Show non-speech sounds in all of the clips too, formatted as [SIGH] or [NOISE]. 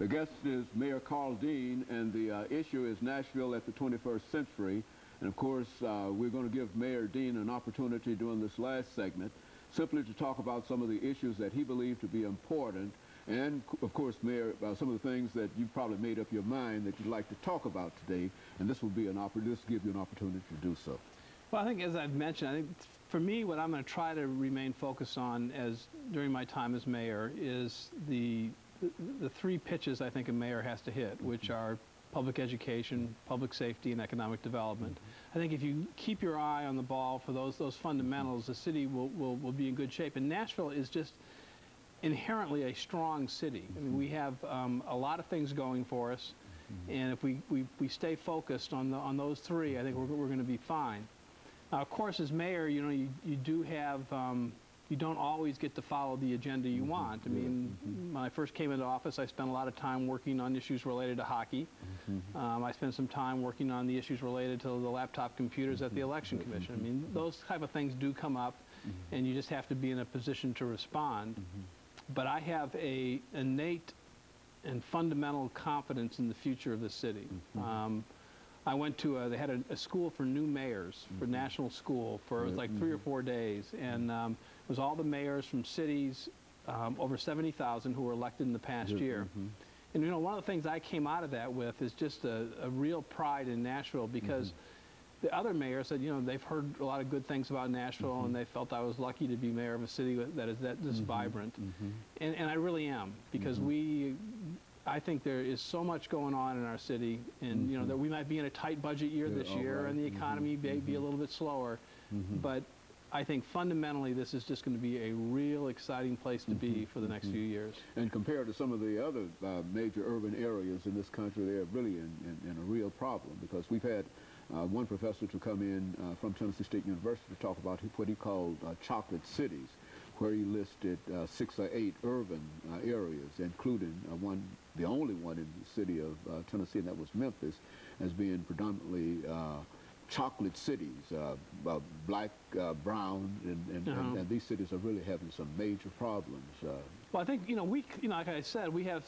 The guest is Mayor Karl Dean, and the uh, issue is Nashville at the 21st century. And of course, uh, we're going to give Mayor Dean an opportunity during this last segment simply to talk about some of the issues that he believed to be important. And of course, Mayor, uh, some of the things that you've probably made up your mind that you'd like to talk about today. And this will be an opportunity, this will give you an opportunity to do so. Well, I think as I've mentioned, I think for me, what I'm going to try to remain focused on as during my time as mayor is the the, the three pitches I think a mayor has to hit, which are public education, public safety, and economic development. I think if you keep your eye on the ball for those those fundamentals, the city will, will, will be in good shape. And Nashville is just inherently a strong city. I mean, we have um, a lot of things going for us, and if we, we, we stay focused on, the, on those three, I think we're, we're going to be fine. Now, of course, as mayor, you know, you, you do have um, you don't always get to follow the agenda you Mm-hmm. want. I mean, when I first came into office, I spent a lot of time working on issues related to hockey. Mm-hmm. Um, I spent some time working on the issues related to the laptop computers at the Mm-hmm. Election Commission. I mean, those type of things do come up, and you just have to be in a position to respond. Mm-hmm. But I have a innate and fundamental confidence in the future of the city. Mm-hmm. Um, I went to a, they had a, a school for new mayors for Mm-hmm. national school for it was like three or four days, and um, was all the mayors from cities, um, over 70,000 who were elected in the past year. Mm-hmm. And you know, one of the things I came out of that with is just a, a real pride in Nashville because Mm-hmm. the other mayors said, you know, they've heard a lot of good things about Nashville, Mm-hmm. and they felt I was lucky to be mayor of a city that is that this vibrant, Mm-hmm. and, and I really am because we. I think there is so much going on in our city, and you know that we might be in a tight budget year Mm-hmm. Yeah, this year, right. and the economy may be a little bit slower, Mm-hmm. but I think fundamentally this is just going to be a real exciting place to be for the next few years. And compared to some of the other uh, major urban areas in this country, they're really in, in, in a real problem because we've had uh, one professor to come in uh, from Tennessee State University to talk about what he called uh, chocolate cities, where he listed uh, six or eight urban uh, areas, including uh, one, the only one in the city of uh, Tennessee, and that was Memphis, as being predominantly uh, chocolate cities, uh, uh, black, uh, brown, and, and, and, Uh-huh. and these cities are really having some major problems. Uh, Well, I think, you know, we, you know, like I said, we have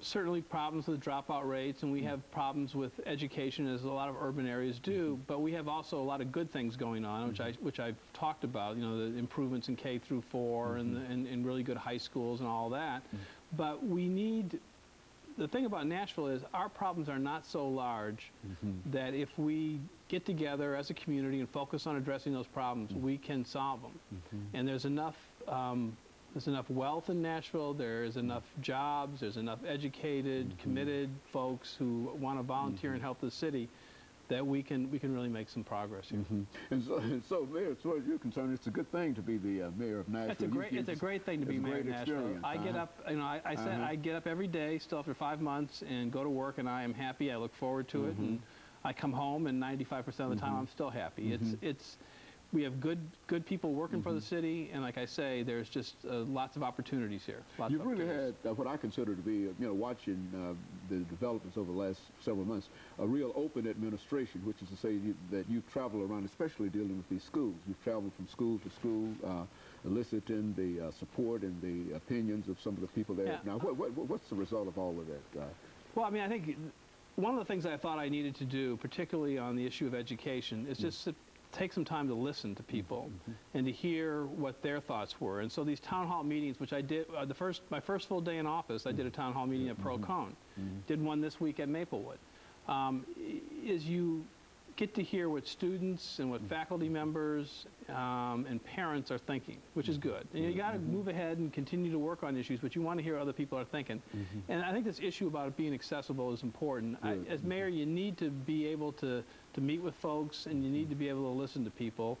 certainly problems with dropout rates and we have problems with education as a lot of urban areas do, but we have also a lot of good things going on, which I, which I've talked about, you know, the improvements in K through 4 and, the, and, and really good high schools and all that. But we need, the thing about Nashville is our problems are not so large mm-hmm. that if we get together as a community and focus on addressing those problems, mm-hmm. we can solve them. Mm-hmm. And there's enough, um, there's enough wealth in Nashville. There is enough jobs. There's enough educated, committed folks who want to volunteer and help the city that we can we can really make some progress here. And so, and so, Mayor, as far as you're concerned, it's a good thing to be the uh, mayor of Nashville. It's a great, you it's a great thing to be mayor of Nashville. I get uh-huh. up, you know, I, I said Uh-huh. I get up every day, still after five months, and go to work, and I am happy. I look forward to it, Mm-hmm. and I come home, and 95% of the time, I'm still happy. It's, Mm-hmm. it's, we have good, good people working for the city, and like I say, there's just uh, lots of opportunities here. Lots You've really had uh, what I consider to be, uh, you know, watching uh, the developments over the last several months, a real open administration, which is to say you, that you travel around, especially dealing with these schools. You've traveled from school to school, uh, eliciting the uh, support and the opinions of some of the people there. Yeah. Now, what, what, what's the result of all of that? Uh, Well, I mean, I think one of the things I thought I needed to do, particularly on the issue of education, is just to take some time to listen to people and to hear what their thoughts were. And so these town hall meetings, which I did, uh, the first, my first full day in office, I did a town hall meeting at Pearl-Cohn. Did one this week at Maplewood. Um, is you get to hear what students and what mm. faculty members um, and parents are thinking, which is mm-hmm. good. And you got to mm-hmm. move ahead and continue to work on issues, but you want to hear what other people are thinking. Mm-hmm. And I think this issue about it being accessible is important. I, as mayor, you need to be able to, to meet with folks and you need to be able to listen to people.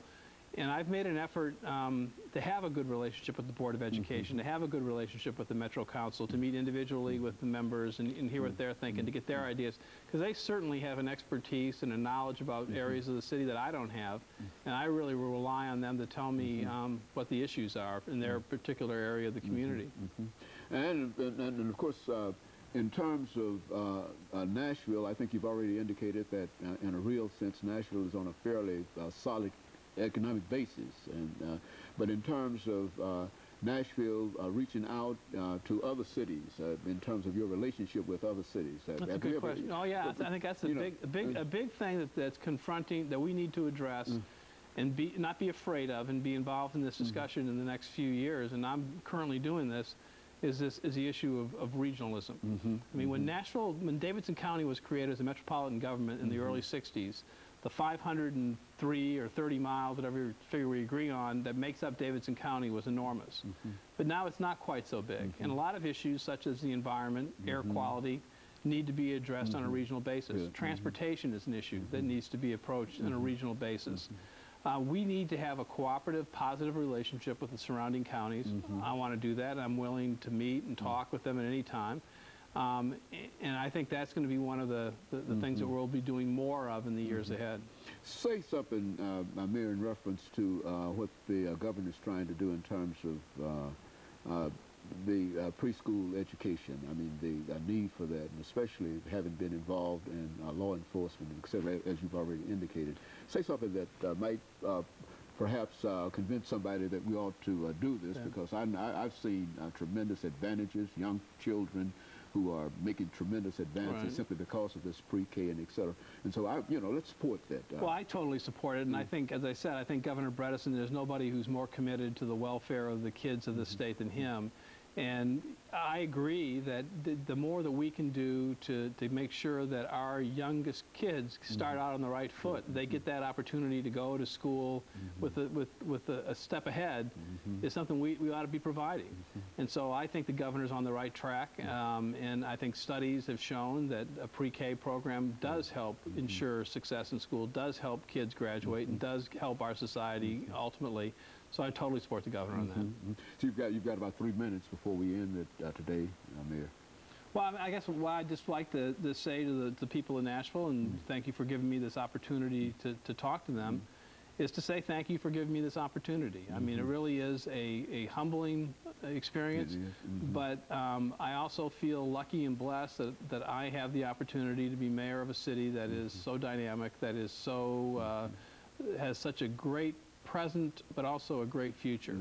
And I've made an effort um, to have a good relationship with the Board of Education, to have a good relationship with the Metro Council, to meet individually with the members and, and hear what they're thinking, to get their ideas. Because they certainly have an expertise and a knowledge about areas of the city that I don't have. And I really rely on them to tell me um, what the issues are in their particular area of the community. And, and, and, and of course, uh, in terms of uh, uh, Nashville, I think you've already indicated that uh, in a real sense, Nashville is on a fairly uh, solid economic basis. And, uh, but in terms of uh, Nashville uh, reaching out uh, to other cities uh, in terms of your relationship with other cities? That's a good question. Oh yeah, I think that's a know, big, a big, a big thing that, that's confronting that we need to address, Mm. and be not be afraid of, and be involved in this Mm-hmm. discussion in the next few years. And I'm currently doing this. Is this is the issue of, of regionalism? Mm-hmm. I mean, when Nashville, when Davidson County was created as a metropolitan government in the Mm-hmm. early '60s, the 503 or 30 miles, whatever figure we agree on, that makes up Davidson County was enormous. Mm-hmm. But now it's not quite so big. And a mm-hmm. lot of issues such as the environment, mm-hmm. air quality, need to be addressed on a mm-hmm. regional basis. Yeah. Transportation is an issue that needs to be approached on a regional basis. Uh, we need to have a cooperative, positive relationship with the surrounding counties. I want to do that. I'm willing to meet and talk with them at any time. Um, and I think that's going to be one of the, the, the things that we'll be doing more of in the years ahead. Say something, uh, Mayor, in reference to uh, what the uh, governor's trying to do in terms of uh, uh, the uh, preschool education. I mean, the uh, need for that, and especially having been involved in uh, law enforcement, et cetera, as you've already indicated. Say something that uh, might uh, perhaps uh, convince somebody that we ought to uh, do this, Yeah. because I, I've seen uh, tremendous advantages, young children who are making tremendous advances Right. simply because of this pre-K and et cetera. And so, I, you know, let's support that. uh, Well, I totally support it, and I think, as I said, I think Governor Bredesen, there's nobody who's more committed to the welfare of the kids of the state than him. And I agree that the, the more that we can do to, to make sure that our youngest kids start mm-hmm. out on the right foot, they get mm-hmm. that opportunity to go to school mm-hmm. with, a, with, with a, a step ahead, is something we, we ought to be providing. And so I think the governor's on the right track, um, and I think studies have shown that a pre-K program does help ensure success in school, does help kids graduate, and does help our society ultimately. So I totally support the governor on that. Mhm. So you've got you've got about three minutes before we end it uh, today, uh, Mayor. Well, I, mean, I guess what I'd just like to, to say to the, the people in Nashville, and thank you for giving me this opportunity to, to talk to them, is to say thank you for giving me this opportunity. I mean, it really is a, a humbling experience, but um, I also feel lucky and blessed that, that I have the opportunity to be mayor of a city that is so dynamic, that is so, uh, has such a great present, but also a great future.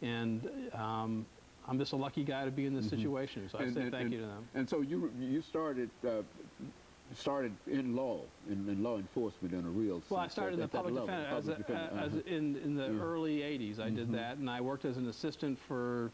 And um, I'm just a lucky guy to be in this situation, so I And- say and- thank and- you to them. And so you you started uh, started in law in, in law enforcement in a real Well, I started in the public defender, as, a, as uh-huh. in, in the Yeah. early 80s. I did that, and I worked as an assistant for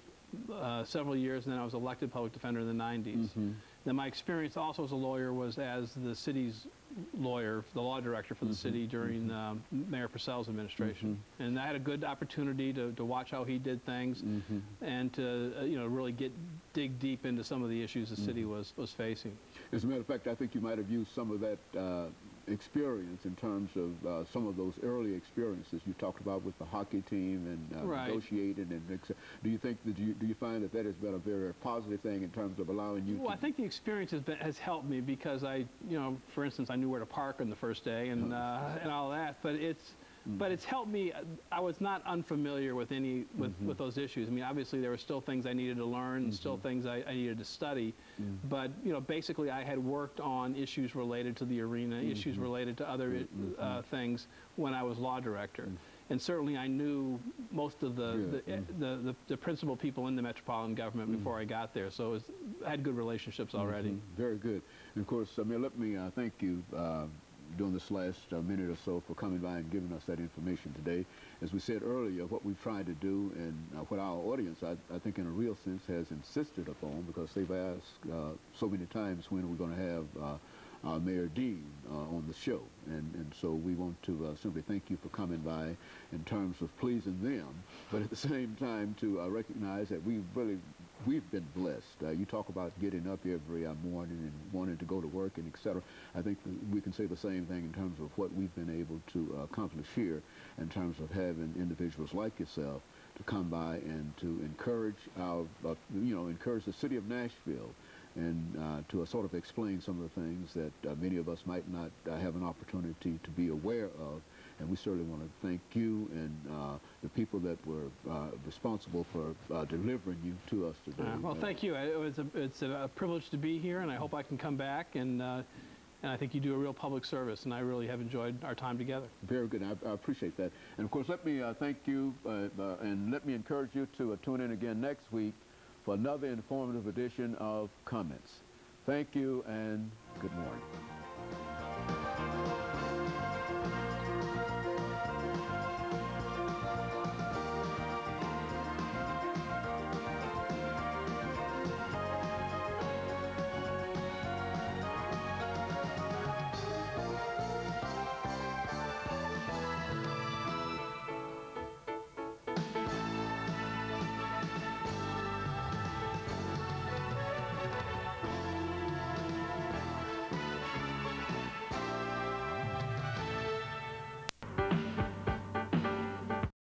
uh, several years, and then I was elected public defender in the 90s. Mm-hmm. Then my experience also as a lawyer was as the city's lawyer, the law director for the Mm-hmm. city during um, Mayor Purcell's administration. And I had a good opportunity to, to watch how he did things Mm-hmm. and to, uh, you know, really get dig deep into some of the issues the city Mm-hmm. was, was facing. As a matter of fact, I think you might have used some of that uh, experience in terms of uh, some of those early experiences you talked about with the hockey team and uh, Right. negotiating and do you think that you do you find that that has been a very positive thing in terms of allowing you Well, I think the experience has, been, has helped me because I, you know, for instance, I knew where to park on the first day and uh, and all that. But it's Mm. but it's helped me. Uh, I was not unfamiliar with any with, mm-hmm. with those issues. I mean, obviously there were still things I needed to learn and still things I, I needed to study. Mm-hmm. But you know, basically I had worked on issues related to the arena, issues related to other uh, things when I was law director. Mm. And certainly I knew most of the, Yeah, the, eh, mm. the, the, the principal people in the metropolitan government before I got there. So it was, I had good relationships already. Very good. And of course, I mean, let me uh, thank you uh, during this last uh, minute or so for coming by and giving us that information today. As we said earlier, what we've tried to do and uh, what our audience, I, I think in a real sense, has insisted upon because they've asked uh, so many times when we're going to have uh, Mayor Dean uh, on the show. And, and so we want to uh, simply thank you for coming by in terms of pleasing them, but at the [LAUGHS] same time to uh, recognize that we really we've been blessed. Uh, you talk about getting up every uh, morning and wanting to go to work and et cetera. I think we can say the same thing in terms of what we've been able to uh, accomplish here in terms of having individuals like yourself to come by and to encourage our, uh, you know, encourage the city of Nashville and uh, to uh, sort of explain some of the things that uh, many of us might not uh, have an opportunity to be aware of. And we certainly want to thank you and uh, the people that were uh, responsible for uh, delivering you to us today. Uh, well, thank you. It was a, it's a privilege to be here, and I hope I can come back and uh, and I think you do a real public service, and I really have enjoyed our time together. Very good. I, I appreciate that. And of course, let me uh, thank you uh, uh, and let me encourage you to uh, tune in again next week for another informative edition of Comments. Thank you and good morning.